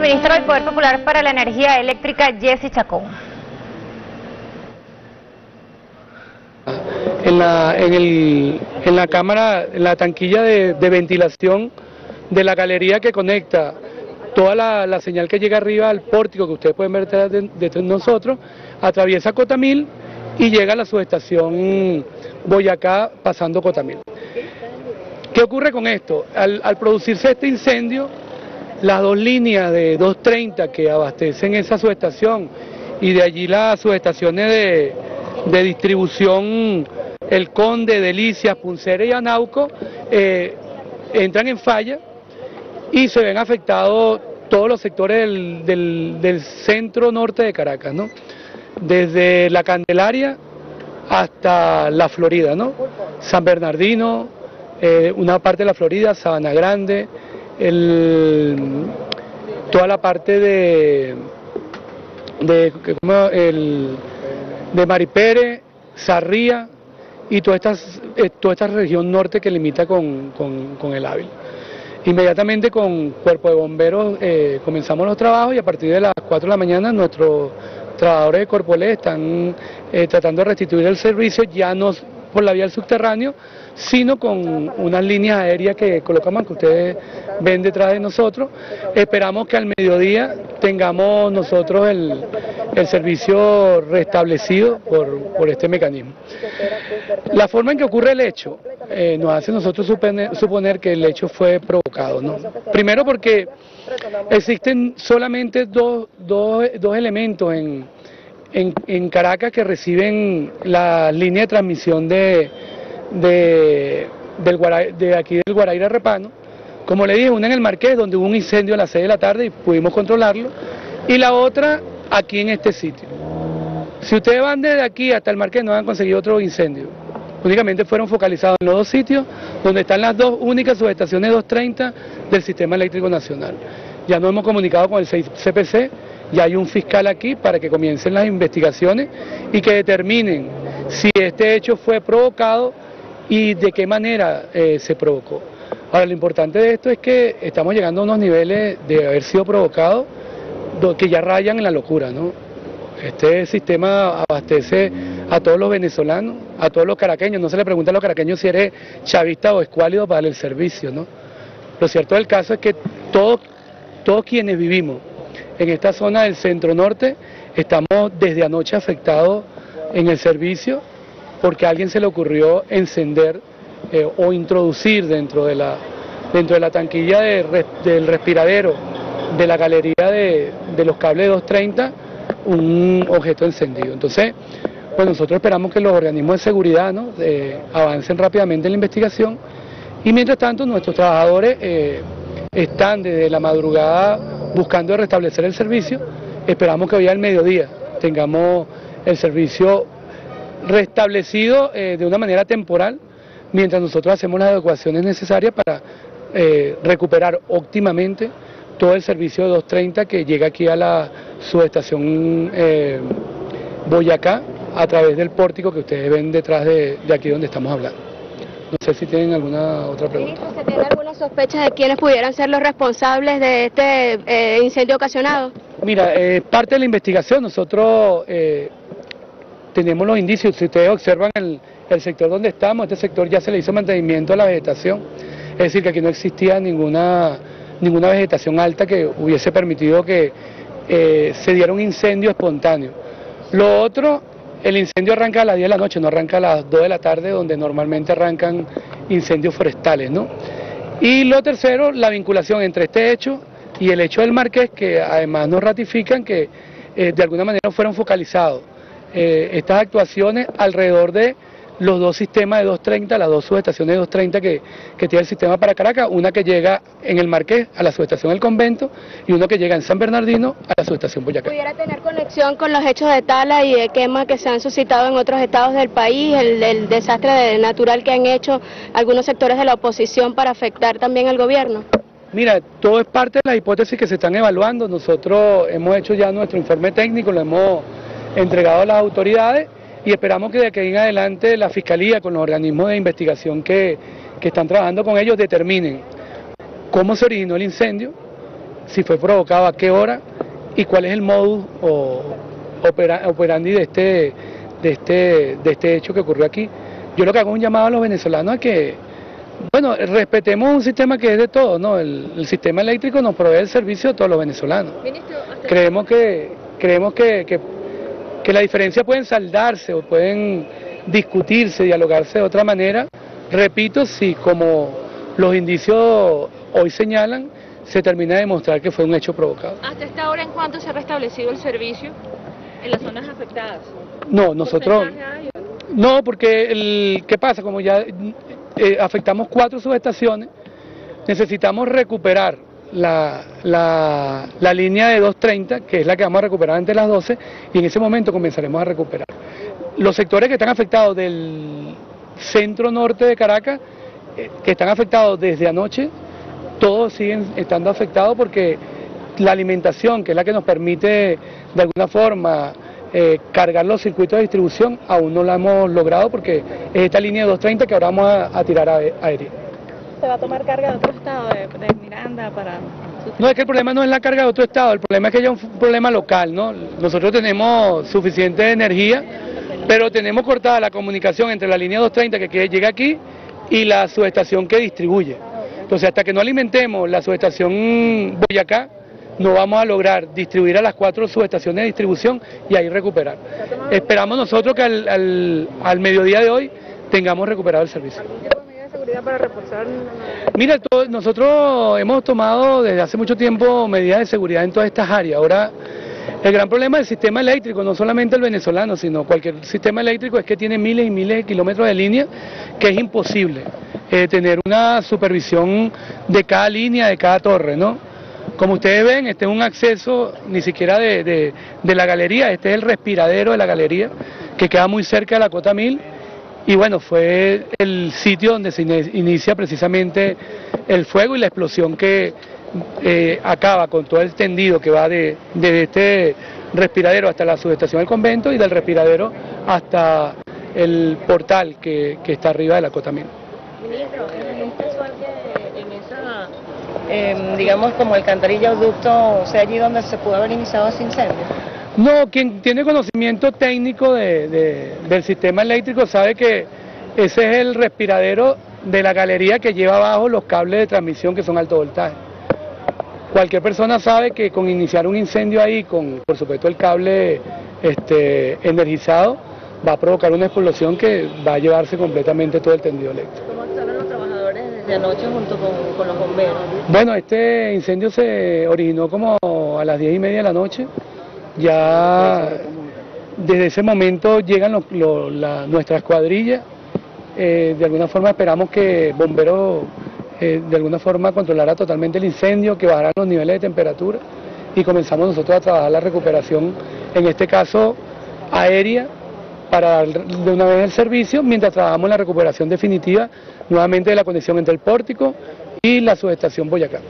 ministro del Poder Popular para la Energía Eléctrica, Jesse Chacón. En la, en, el, en la cámara, en la tanquilla de, ventilación de la galería que conecta toda la, señal que llega arriba al pórtico que ustedes pueden ver detrás de, nosotros, atraviesa Cotamil y llega a la subestación Boyacá pasando Cotamil. ¿Qué ocurre con esto? Al, producirse este incendio, las dos líneas de 230 que abastecen esa subestación y de allí las subestaciones de, de distribución El Conde, Delicias, Puncera y Anauco, eh, entran en falla y se ven afectados todos los sectores del, centro norte de Caracas, ¿no? Desde la Candelaria hasta la Florida, ¿no? San Bernardino, eh, una parte de la Florida, Sabana Grande, toda la parte de, de, de Maripere, Sarría y toda esta, eh, toda esta región norte que limita con, con el Ávila. Inmediatamente con Cuerpo de Bomberos eh, comenzamos los trabajos y a partir de las 4 de la mañana nuestros trabajadores de Corpolé están eh, tratando de restituir el servicio, ya no por la vía del subterráneo, sino con unas líneas aéreas que colocamos, que ustedes ven detrás de nosotros. Esperamos que al mediodía tengamos nosotros el, servicio restablecido por, este mecanismo. La forma en que ocurre el hecho eh, nos hace nosotros suponer, que el hecho fue provocado. ¿no? Primero porque existen solamente dos, elementos en, en, Caracas que reciben la línea de transmisión de, de, de aquí del Guaraira Repano. Como le dije, una en el Marqués, donde hubo un incendio a las 6 de la tarde y pudimos controlarlo, y la otra aquí en este sitio. Si ustedes van desde aquí hasta el Marqués no han conseguido otro incendio. Únicamente fueron focalizados en los dos sitios donde están las dos únicas subestaciones 230 del Sistema Eléctrico Nacional. Ya no hemos comunicado con el CPC, ya hay un fiscal aquí para que comiencen las investigaciones y que determinen si este hecho fue provocado y de qué manera eh, se provocó. Ahora, lo importante de esto es que estamos llegando a unos niveles de haber sido provocado que ya rayan en la locura, ¿no? Este sistema abastece a todos los venezolanos, a todos los caraqueños. No se le pregunta a los caraqueños si eres chavista o escuálido para el servicio, ¿no? Lo cierto del caso es que todos, todos quienes vivimos en esta zona del centro norte estamos desde anoche afectados en el servicio porque a alguien se le ocurrió encender eh, o introducir dentro de la, dentro de la tanquilla del respiradero de la galería de, los cables 230 un objeto encendido. Entonces, pues nosotros esperamos que los organismos de seguridad avancen rápidamente en la investigación y mientras tanto nuestros trabajadores eh, están desde la madrugada buscando restablecer el servicio. Esperamos que hoy al mediodía tengamos el servicio restablecido eh, de una manera temporal mientras nosotros hacemos las adecuaciones necesarias para eh, recuperar óptimamente todo el servicio de 230 que llega aquí a la subestación eh, Boyacá a través del pórtico que ustedes ven detrás de, aquí donde estamos hablando. No sé si tienen alguna otra pregunta. ¿Se tiene alguna sospecha de quiénes pudieran ser los responsables de este incendio ocasionado? Mira, parte de la investigación, nosotros tenemos los indicios, si ustedes observan el, sector donde estamos, este sector ya se le hizo mantenimiento a la vegetación, es decir, que aquí no existía ninguna, ninguna vegetación alta que hubiese permitido que eh, se diera un incendio espontáneo. Lo otro, el incendio arranca a las 10 de la noche, no arranca a las 2 de la tarde, donde normalmente arrancan incendios forestales, ¿no? Y lo tercero, la vinculación entre este hecho y el hecho del Marqués, que además nos ratifican que eh, de alguna manera fueron focalizados eh, estas actuaciones alrededor de los dos sistemas de 230, las dos subestaciones de 230 que, que, tiene el sistema para Caracas, una que llega en el Marqués a la subestación del convento y uno que llega en San Bernardino a la subestación Boyacá. ¿Pudiera tener conexión con los hechos de tala y de quema que se han suscitado en otros estados del país, el, desastre natural que han hecho algunos sectores de la oposición para afectar también al gobierno? Mira, todo es parte de las hipótesis que se están evaluando. Nosotros hemos hecho ya nuestro informe técnico, lo hemos entregado a las autoridades y esperamos que de aquí en adelante la Fiscalía con los organismos de investigación que, están trabajando con ellos determinen cómo se originó el incendio, si fue provocado, a qué hora y cuál es el modus o operandi de este, de, este, de este hecho que ocurrió aquí. Yo lo que hago un llamado a los venezolanos es que, bueno, respetemos un sistema que es de todos, ¿no? El, sistema eléctrico nos provee el servicio a todos los venezolanos. Creemos que, creemos que, que, que la diferencia pueden saldarse o pueden discutirse, dialogarse de otra manera. Repito, si como los indicios hoy señalan, se termina de demostrar que fue un hecho provocado. ¿Hasta esta hora en cuánto se ha restablecido el servicio en las zonas afectadas? No, nosotros... No, porque el, ¿qué pasa? Como ya eh, afectamos cuatro subestaciones, necesitamos recuperar la, la, la, línea de 230, que es la que vamos a recuperar antes de las 12, y en ese momento comenzaremos a recuperar. Los sectores que están afectados del centro norte de Caracas, eh, que están afectados desde anoche, todos siguen estando afectados porque la alimentación, que es la que nos permite de alguna forma eh, cargar los circuitos de distribución, aún no la hemos logrado porque es esta línea de 230 que ahora vamos a, tirar a. ¿Se va a tomar carga de otro estado, de, Miranda, para...? No, es que el problema no es la carga de otro estado, el problema es que haya un problema local, ¿no? Nosotros tenemos suficiente energía, pero tenemos cortada la comunicación entre la línea 230 que llega aquí y la subestación que distribuye. Entonces, hasta que no alimentemos la subestación Boyacá, no vamos a lograr distribuir a las cuatro subestaciones de distribución y ahí recuperar. Esperamos nosotros que al, mediodía de hoy tengamos recuperado el servicio. Seguridad para reforzar? Mira, nosotros hemos tomado desde hace mucho tiempo medidas de seguridad en todas estas áreas. Ahora, el gran problema del sistema eléctrico, no solamente el venezolano, sino cualquier sistema eléctrico, es que tiene miles y miles de kilómetros de línea que es imposible. Eh, tener una supervisión de cada línea, de cada torre, ¿no? Como ustedes ven, este es un acceso ni siquiera de, la galería, este es el respiradero de la galería, que queda muy cerca de la cota 1000, y bueno, fue el sitio donde se inicia precisamente el fuego y la explosión que eh, acaba con todo el tendido que va de, este respiradero hasta la subestación del convento y del respiradero hasta el portal que, está arriba de la cota 1000. Ministro, ¿es casual que en esa, em, digamos, como alcantarilla o ducto, sea allí donde se pudo haber iniciado ese incendio? No, quien tiene conocimiento técnico del sistema eléctrico sabe que ese es el respiradero de la galería que lleva abajo los cables de transmisión que son alto voltaje. Cualquier persona sabe que con iniciar un incendio ahí, con por supuesto el cable este, energizado, va a provocar una explosión que va a llevarse completamente todo el tendido eléctrico anoche junto con, los bomberos? Bueno, este incendio se originó como a las diez y media de la noche. Ya desde ese momento llegan nuestra escuadrilla. Eh, de alguna forma esperamos que bomberos eh, de alguna forma controlara totalmente el incendio, que bajaran los niveles de temperatura y comenzamos nosotros a trabajar la recuperación, en este caso aérea, para dar de una vez el servicio, mientras trabajamos la recuperación definitiva nuevamente de la conexión entre el pórtico y la subestación Boyacá.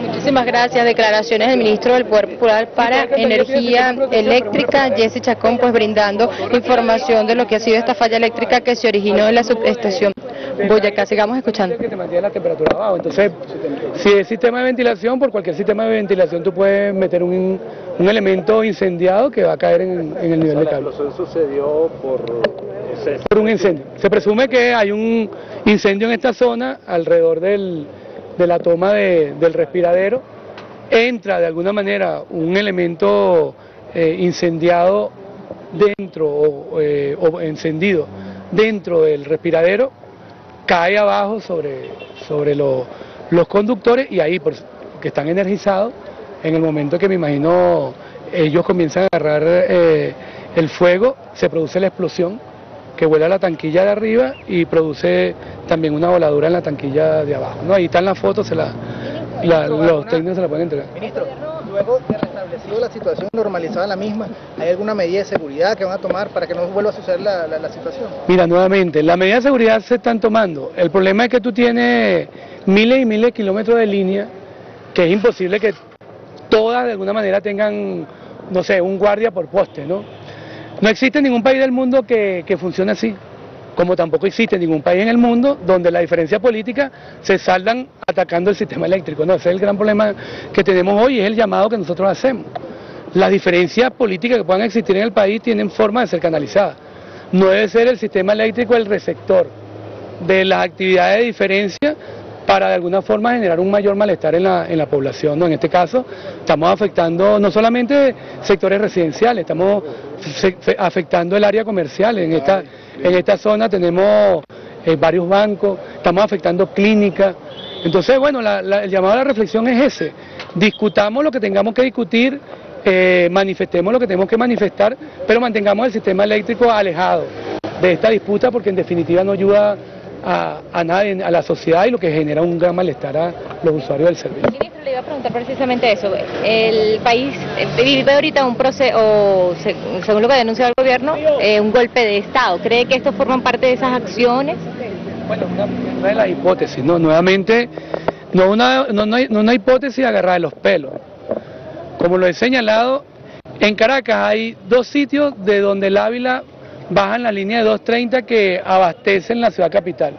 Muchísimas gracias. Declaraciones del ministro del Poder Popular para Energía Eléctrica, Jesse Chacón, pues brindando información de lo que ha sido esta falla eléctrica que se originó en la subestación Boyacá. Sigamos escuchando. Que te mantiene la temperatura abajo. Entonces, si es sistema de ventilación, por cualquier sistema de ventilación tú puedes meter un, elemento incendiado que va a caer en, el nivel de cable. La explosión sucedió por por un incendio. Se presume que hay un incendio en esta zona alrededor del, de la toma del respiradero. Entra de alguna manera un elemento eh, incendiado dentro eh, o, encendido dentro del respiradero, cae abajo sobre, sobre los conductores y ahí, que están energizados, en el momento que me imagino ellos comienzan a agarrar eh, el fuego, se produce la explosión que vuela la tanquilla de arriba y produce también una voladura en la tanquilla de abajo. ¿no? Ahí están las fotos, se la, los técnicos se la pueden entregar. Ministro, luego de restablecido la situación normalizada la misma, ¿hay alguna medida de seguridad que van a tomar para que no vuelva a suceder la, la, situación? Mira, nuevamente, las medidas de seguridad se están tomando. El problema es que tú tienes miles y miles de kilómetros de línea que es imposible que todas de alguna manera tengan, no sé, un guardia por poste, ¿no? No existe ningún país del mundo que, funcione así. como tampoco existe ningún país en el mundo donde la diferencia política se saldan atacando el sistema eléctrico. No, ese es el gran problema que tenemos hoy es el llamado que nosotros hacemos. Las diferencias políticas que puedan existir en el país tienen forma de ser canalizadas. No debe ser el sistema eléctrico el receptor de las actividades de diferencia para de alguna forma generar un mayor malestar en la, en la población. ¿no? En este caso estamos afectando no solamente sectores residenciales, estamos afectando el área comercial. En esta, en esta zona tenemos eh, varios bancos, estamos afectando clínicas. Entonces, bueno, el llamado a la reflexión es ese. Discutamos lo que tengamos que discutir, eh, manifestemos lo que tenemos que manifestar, pero mantengamos el sistema eléctrico alejado de esta disputa porque en definitiva no ayuda a, a nadie, a la sociedad y lo que genera un gran malestar a los usuarios del servicio. Ministro, le iba a preguntar precisamente eso. El país eh, vive ahorita un proceso, o según lo que denuncia el gobierno, eh, un golpe de Estado. ¿Cree que esto forman parte de esas acciones? Bueno, una, de las hipótesis, ¿no? Nuevamente, no una, no, no, hay, no una hipótesis agarrada de los pelos. Como lo he señalado, en Caracas hay dos sitios de donde el Ávila bajan la línea de 230 que abastecen la ciudad capital.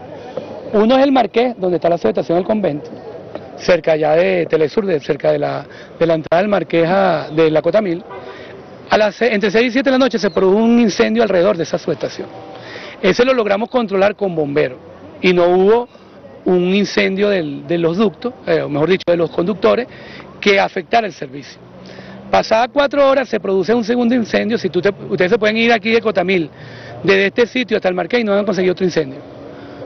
Uno es el Marqués, donde está la subestación del convento, cerca ya de Telesur, cerca de la, de la entrada del Marqués de la Cotamil. A las, entre 6 y 7 de la noche se produjo un incendio alrededor de esa subestación. Ese lo logramos controlar con bomberos y no hubo un incendio de los ductos, eh, o mejor dicho, de los conductores, que afectara el servicio. Pasadas cuatro horas se produce un segundo incendio. Si ustedes se pueden ir aquí de Cotamil, desde este sitio hasta el Marqués y no han conseguido otro incendio.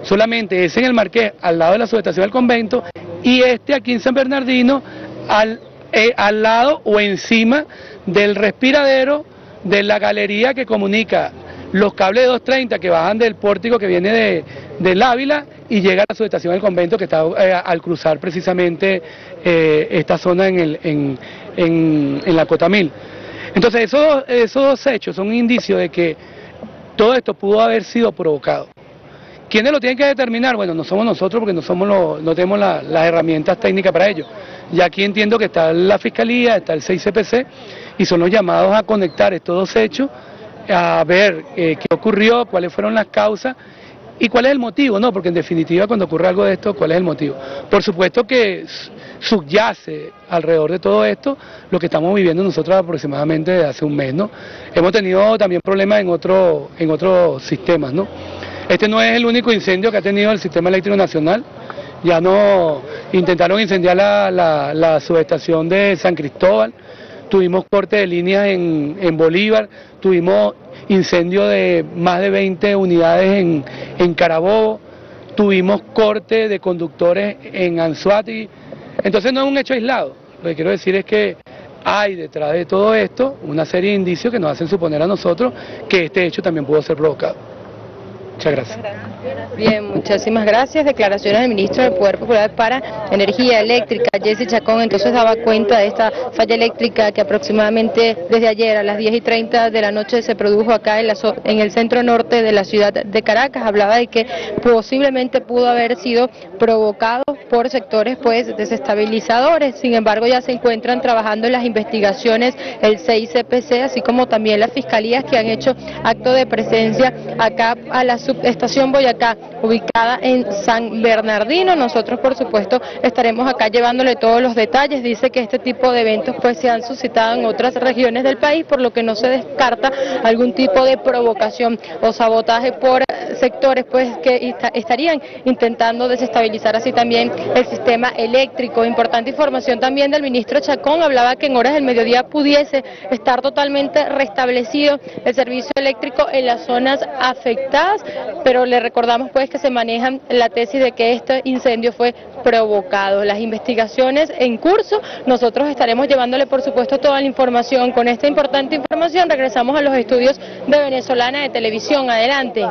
Solamente ese en el Marqués, al lado de la subestación del convento, y este aquí en San Bernardino, al, eh, al lado o encima del respiradero de la galería que comunica los cables de 230 que bajan del pórtico que viene de, del Ávila y llega a la subestación del convento que está eh, al cruzar precisamente eh, esta zona en, el, en, en, en la Cotamil. Entonces esos, esos dos hechos son un indicio de que todo esto pudo haber sido provocado. ¿Quiénes lo tienen que determinar? Bueno, no somos nosotros porque no, somos no tenemos las herramientas técnicas para ello. Y aquí entiendo que está la Fiscalía, está el 6CPC y son los llamados a conectar estos dos hechos, a ver eh, qué ocurrió, cuáles fueron las causas y cuál es el motivo, ¿no? Porque en definitiva cuando ocurre algo de esto, ¿cuál es el motivo? Por supuesto que subyace alrededor de todo esto lo que estamos viviendo nosotros aproximadamente desde hace un mes, ¿no? Hemos tenido también problemas en, otro, en otros sistemas, ¿no? Este no es el único incendio que ha tenido el sistema eléctrico nacional, ya no intentaron incendiar la, la, subestación de San Cristóbal, tuvimos corte de línea en, en Bolívar, tuvimos incendio de más de 20 unidades en, en Carabobo, tuvimos corte de conductores en Anzuati, entonces no es un hecho aislado. Lo que quiero decir es que hay detrás de todo esto una serie de indicios que nos hacen suponer a nosotros que este hecho también pudo ser provocado. Muchas gracias. Bien, muchísimas gracias. Declaraciones del ministro del Poder Popular para Energía Eléctrica, Jesse Chacón, entonces daba cuenta de esta falla eléctrica que aproximadamente desde ayer a las 10 y 30 de la noche se produjo acá en, la, en el centro norte de la ciudad de Caracas. Hablaba de que posiblemente pudo haber sido provocado por sectores pues desestabilizadores. Sin embargo, ya se encuentran trabajando en las investigaciones el 6CPC, así como también las fiscalías que han hecho acto de presencia acá a la subestación Boyacá, ubicada en San Bernardino. Nosotros, por supuesto, estaremos acá llevándole todos los detalles. Dice que este tipo de eventos pues se han suscitado en otras regiones del país, por lo que no se descarta algún tipo de provocación o sabotaje por sectores pues que estarían intentando desestabilizar así también el sistema eléctrico. Importante información también del ministro Chacón, hablaba que en horas del mediodía pudiese estar totalmente restablecido el servicio eléctrico en las zonas afectadas, pero le recordamos pues que se maneja la tesis de que este incendio fue provocado. Las investigaciones en curso, nosotros estaremos llevándole por supuesto toda la información. Con esta importante información regresamos a los estudios de Venezolana de Televisión. Adelante.